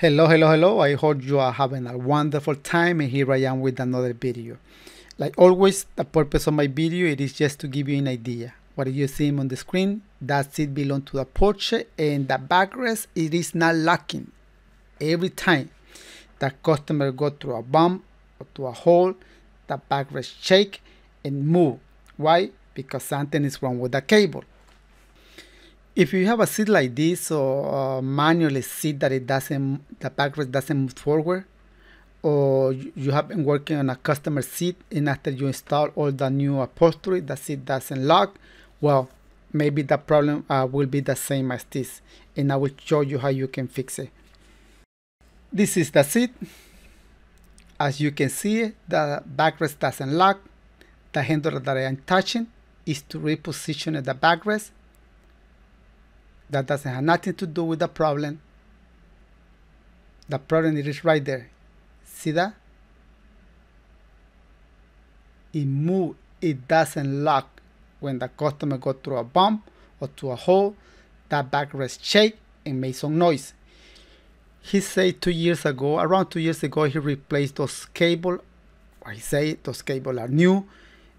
Hello, hello, hello. I hope you are having a wonderful time and here I am with another video. Like always, the purpose of my video it is just to give you an idea. What you see on the screen, that seat belongs to the Porsche and the backrest, it is not locking. Every time the customer go through a bump or to a hole, the backrest shake and move. Why? Because something is wrong with the cable. If you have a seat like this or a manually seat that it doesn't, the backrest doesn't move forward, or you have been working on a customer seat and after you install all the new upholstery, the seat doesn't lock, well, maybe the problem uh, will be the same as this and I will show you how you can fix it. This is the seat. As you can see, the backrest doesn't lock. The handle that I am touching is to reposition the backrest that doesn't have nothing to do with the problem. The problem is right there. See that? It move, it doesn't lock. When the customer go through a bump or to a hole, that backrest shake and make some noise. He said two years ago, around two years ago, he replaced those cable. I say those cable are new.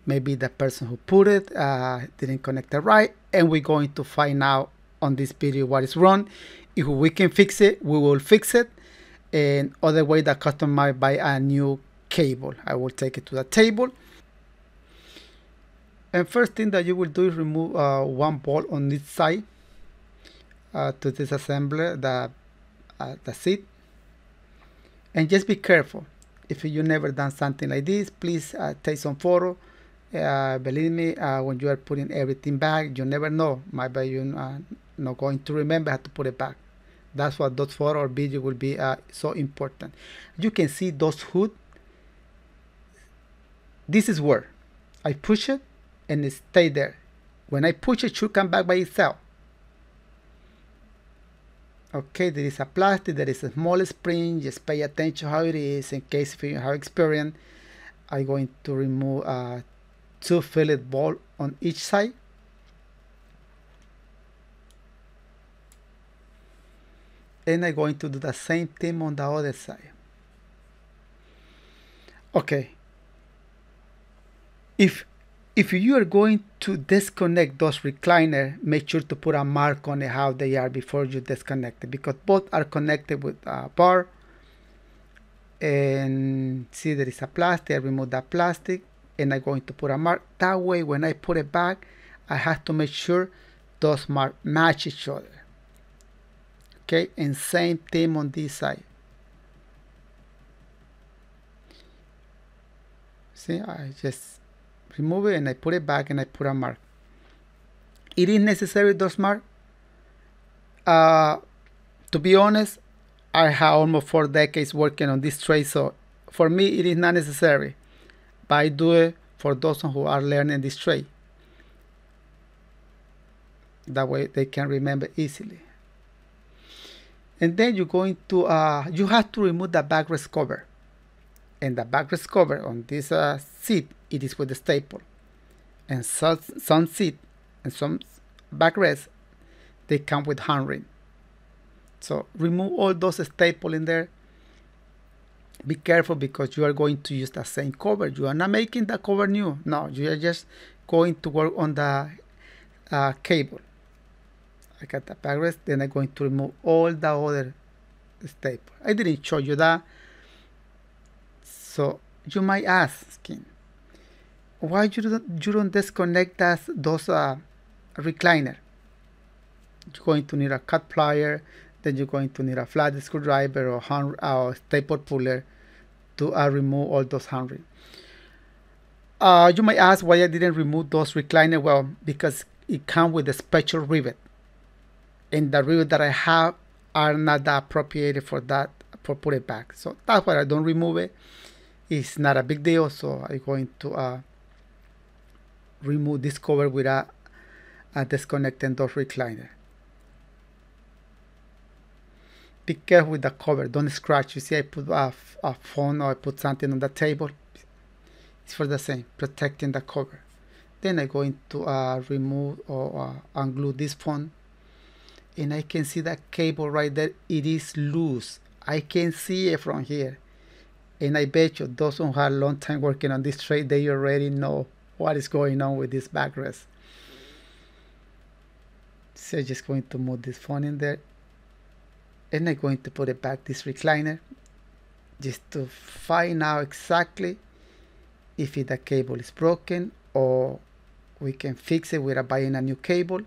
Maybe the person who put it uh, didn't connect it right, and we're going to find out on this video what is wrong. If we can fix it, we will fix it. And other way, the customer might buy a new cable. I will take it to the table. And first thing that you will do is remove uh, one bolt on each side uh, to disassemble the, uh, the seat. And just be careful. If you never done something like this, please uh, take some photo. Uh, believe me, uh, when you are putting everything back, you never know. Maybe you're not going to remember how to put it back. That's what those photo or video will be so important. You can see those hood. This is where I push it and it stay there. When I push it, it should come back by itself. Okay, there is a plastic, there is a small spring, just pay attention how it is in case if you have experience. I'm going to remove uh, two fillet bolt on each side. And I'm going to do the same thing on the other side. Okay. If if you are going to disconnect those recliner, make sure to put a mark on how they are before you disconnect it because both are connected with a bar. And see there is a plastic, I remove that plastic and I'm going to put a mark. That way when I put it back, I have to make sure those marks match each other. Okay, and same thing on this side. See, I just remove it and I put it back and I put a mark. It is necessary those mark. Uh, to be honest, I have almost four decades working on this trade, so for me it is not necessary. But I do it for those who are learning this trade. That way they can remember easily. And then you're going to, uh, you have to remove the backrest cover. And the backrest cover on this uh, seat it is with the staple. And some, some seat and some backrest, they come with hog ring So remove all those staple in there. Be careful because you are going to use the same cover. You are not making the cover new. No, you are just going to work on the uh, cable. I got the backrest, then I'm going to remove all the other staple. I didn't show you that. So you might ask, why you don't, you don't disconnect that, those uh, recliner? You're going to need a cut plier, then you're going to need a flat screwdriver or, hand, or staple puller to uh, remove all those handles. Uh, you might ask why I didn't remove those recliner. Well, because it comes with a special rivet, and the rivet that I have are not appropriate for that for put it back. So that's why I don't remove it. It's not a big deal. So I'm going to uh, remove this cover without uh, disconnecting those recliner. Be careful with the cover, don't scratch. You see I put a, a phone or I put something on the table. It's for the same, protecting the cover. Then I'm going to uh, remove or uh, unglue this phone and I can see that cable right there. It is loose. I can see it from here. And I bet you those who have a long time working on this trade, they already know what is going on with this backrest. So i just going to move this phone in there. And I'm going to put it back this recliner just to find out exactly if the cable is broken or we can fix it without buying a new cable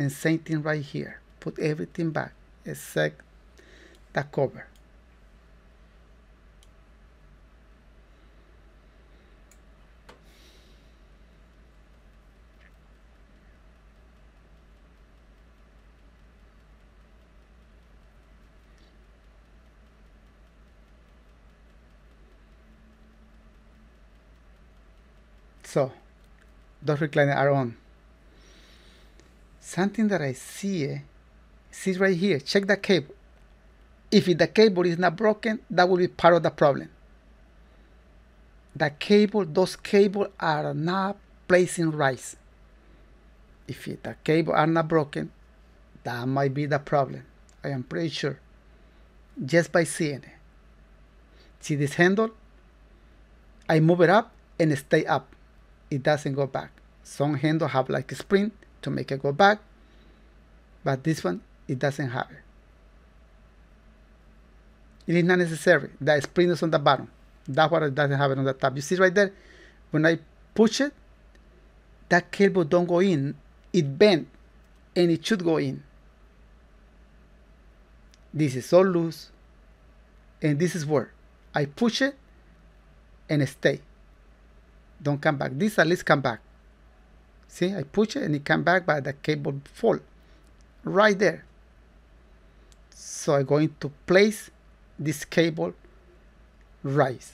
and same thing right here put everything back except the cover So those recliners are on. Something that I see, eh, see right here, check the cable. If the cable is not broken, that will be part of the problem. The cable, those cables are not placing right. If the cable are not broken, that might be the problem. I am pretty sure. Just by seeing it. See this handle? I move it up and stay up it doesn't go back. Some handles have like a spring to make it go back, but this one, it doesn't have it. It is not necessary. The spring is on the bottom. That's what it doesn't have it on the top. You see right there, when I push it, that cable don't go in. It bent, and it should go in. This is all loose, and this is where I push it and stay don't come back. This at least come back. See, I push it and it come back, but the cable fall right there. So I'm going to place this cable right.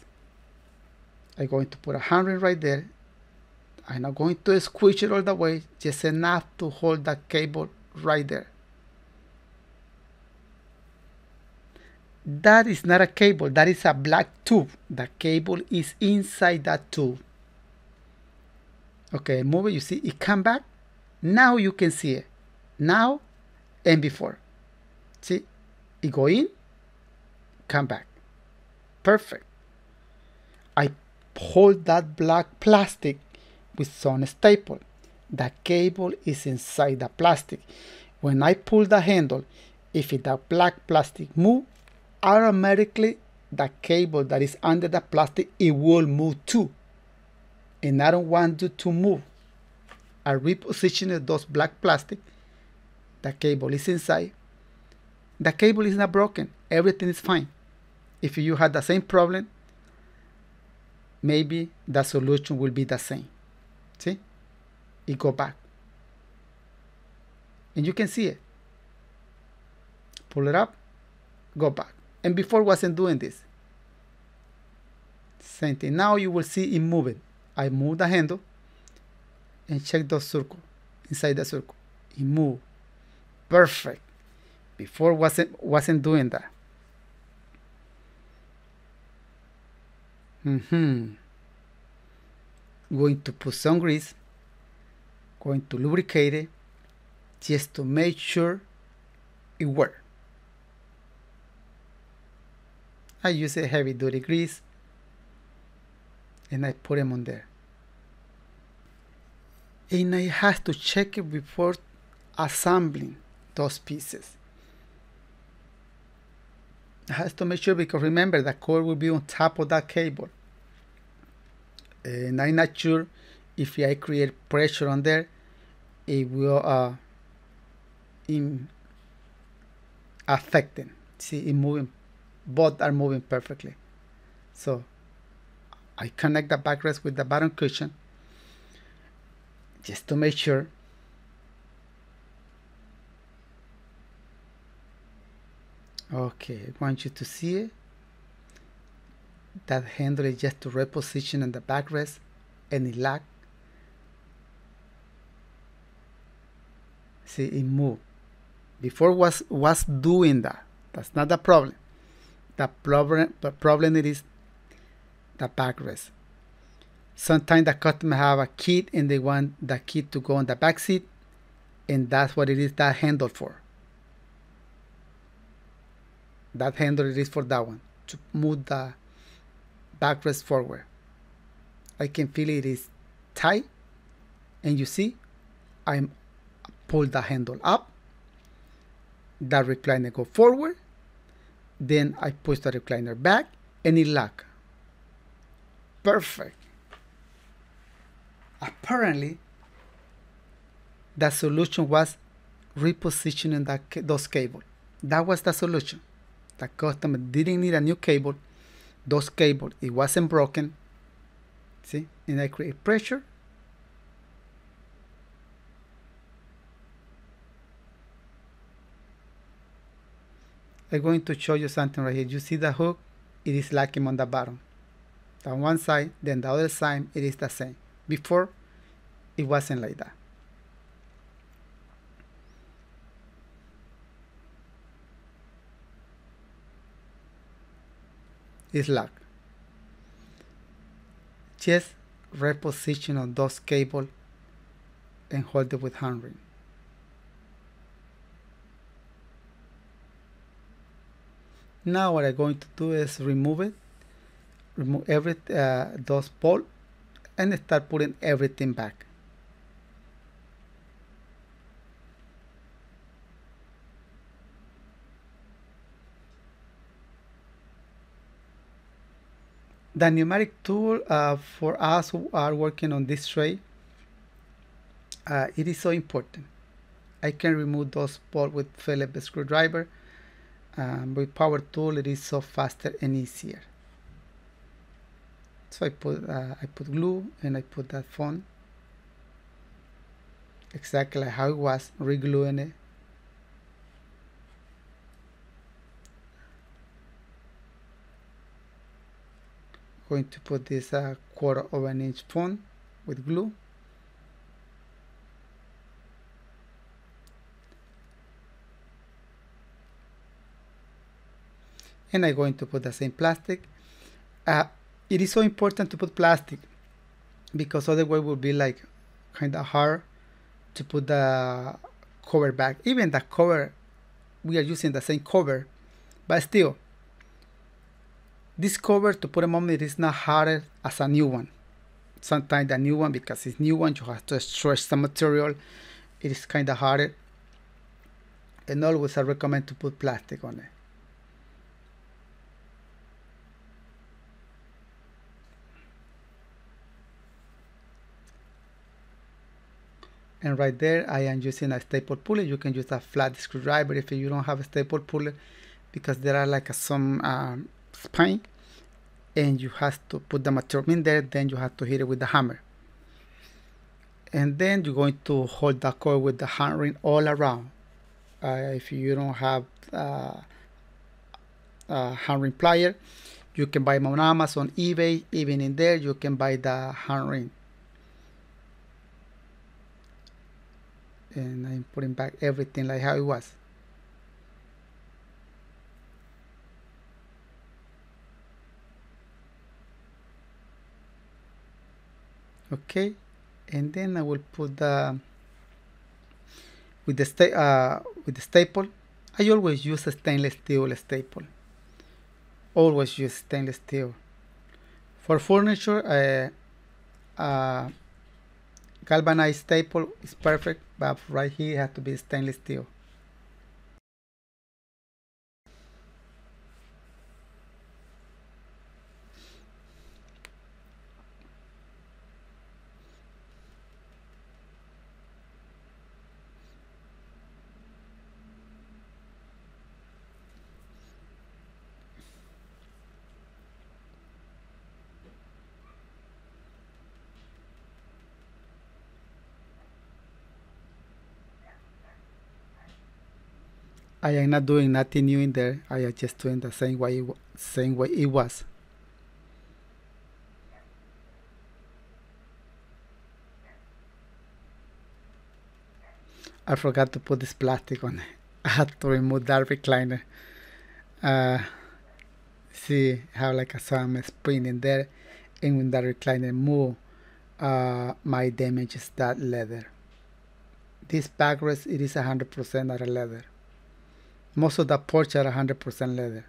I'm going to put a hundred right there. I'm not going to squish it all the way, just enough to hold the cable right there. That is not a cable, that is a black tube. The cable is inside that tube okay move it you see it come back. Now you can see it. Now and before. See it go in come back. Perfect. I hold that black plastic with some staple. The cable is inside the plastic. When I pull the handle if the black plastic move automatically the cable that is under the plastic it will move too and I don't want you to move. I repositioned those black plastic. The cable is inside. The cable is not broken. Everything is fine. If you had the same problem, maybe the solution will be the same. See? It go back. And you can see it. Pull it up, go back. And before wasn't doing this. Same thing. Now you will see it moving. I move the handle and check the circle inside the circle. It move. Perfect. Before wasn't wasn't doing that. Mm-hmm. Going to put some grease. Going to lubricate it just to make sure it works. I use a heavy duty grease and I put them on there. And I have to check it before assembling those pieces. I have to make sure because remember the cord will be on top of that cable. And I'm not sure if I create pressure on there, it will uh, in. See, it moving, both are moving perfectly. So I connect the backrest with the bottom cushion just to make sure. Okay I want you to see it. That handle is just to reposition on the backrest any lock see it move. Before was was doing that that's not the problem. The problem the problem it is the backrest. Sometimes the customer have a kit and they want the kit to go on the back seat and that's what it is that handle for. that handle it is for that one to move the backrest forward. I can feel it is tight and you see I'm pull the handle up that recliner go forward then I push the recliner back and it lock. Perfect apparently the solution was repositioning that those cable. That was the solution. The customer didn't need a new cable. Those cable it wasn't broken. See? And I create pressure. I'm going to show you something right here. You see the hook? It is locking on the bottom. On one side then the other side it is the same before it wasn't like that. It's locked just reposition on those cable and hold it with hog ring. Now what I'm going to do is remove it, remove every uh, those bolt and start putting everything back. the pneumatic tool uh, for us who are working on this tray uh, it is so important I can remove those bolts with Phillips screwdriver um, with power tool it is so faster and easier so I put uh, I put glue and I put that phone. Exactly how it was regluing it. Going to put this uh, quarter of an inch phone with glue. And I'm going to put the same plastic. Uh, it is so important to put plastic because otherwise it will be like kind of hard to put the cover back even the cover we are using the same cover but still this cover to put a moment it is not harder as a new one. Sometimes the new one, because it's new one, you have to stretch some material. It is kind of harder. And always I recommend to put plastic on it. And right there I am using a staple puller. You can use a flat screwdriver if you don't have a staple puller because there are like some um, spine and you have to put the material in there then you have to hit it with the hammer. And then you're going to hold the coil with the hog ring all around. Uh, if you don't have uh, a hog ring plier you can buy them on Amazon eBay. Even in there you can buy the hog ring and I'm putting back everything like how it was. Okay and then I will put the with the sta uh, with the staple I always use a stainless steel staple. Always use stainless steel. For furniture uh, uh, galvanized staple is perfect but right here it has to be stainless steel I am not doing nothing new in there. I am just doing the same way, same way it was. I forgot to put this plastic on it. I had to remove that recliner. Uh, see how like some spring in there and when that recliner move uh, my damage is that leather. This backrest it is 100% out of leather most of the ports are 100% leather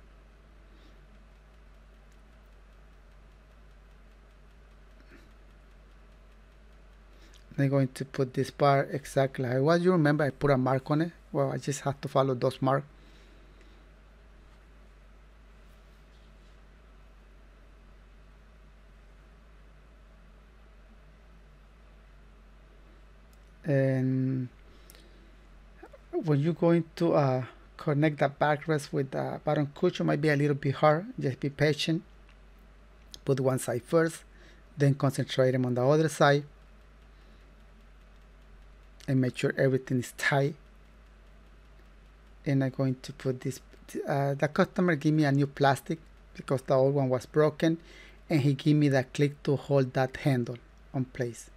I'm going to put this part exactly how it was. You remember I put a mark on it? Well, I just have to follow those marks. And when you're going to uh, connect the backrest with the bottom cushion, might be a little bit hard. Just be patient. Put one side first, then concentrate on the other side and make sure everything is tight and I'm going to put this uh, the customer gave me a new plastic because the old one was broken and he gave me the click to hold that handle on place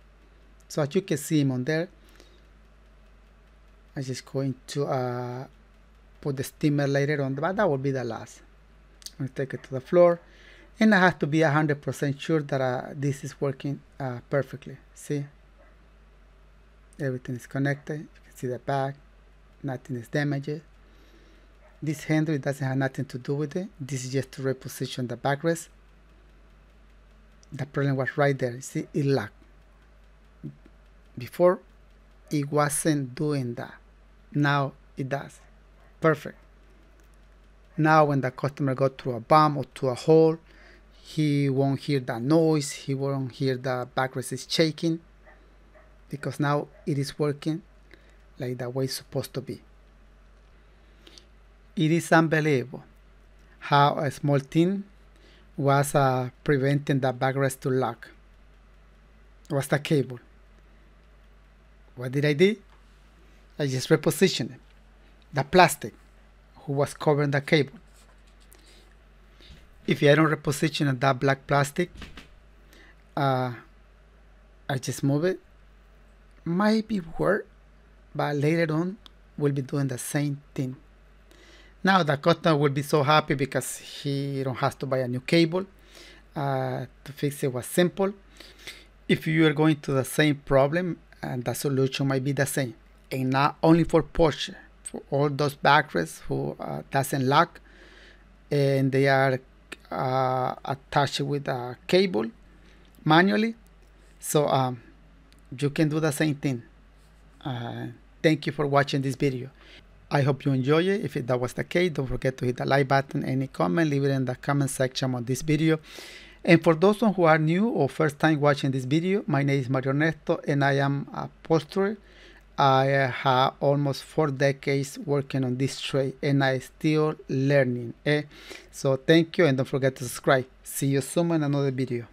so as you can see him on there I'm just going to uh, put the steamer later on but that will be the last. I'm to take it to the floor. And I have to be 100% sure that uh, this is working uh, perfectly. See? Everything is connected. You can see the back. Nothing is damaged. This handle doesn't have nothing to do with it. This is just to reposition the backrest. The problem was right there. See? It locked before it wasn't doing that. Now it does perfect now when the customer go through a bump or to a hole he won't hear that noise he won't hear the backrest is shaking because now it is working like the way it's supposed to be. It is unbelievable how a small thing was uh, preventing the backrest to lock. Was the cable. What did I do? I just repositioned it. The plastic who was covering the cable. If I don't reposition that black plastic, uh, I just move it might be work, but later on we'll be doing the same thing. Now the customer will be so happy because he don't have to buy a new cable. Uh, to fix it was simple. If you are going to the same problem, and the solution might be the same, and not only for Porsche, for all those backrests who uh, doesn't lock, and they are uh, attached with a cable manually. So um, you can do the same thing. Uh, thank you for watching this video. I hope you enjoy it. If that was the case, don't forget to hit the like button, any comment, leave it in the comment section on this video. And for those who are new or first time watching this video, my name is Mario Ernesto and I am a upholsterer. I have almost four decades working on this trade and I still learning. Eh? So thank you and don't forget to subscribe. See you soon in another video.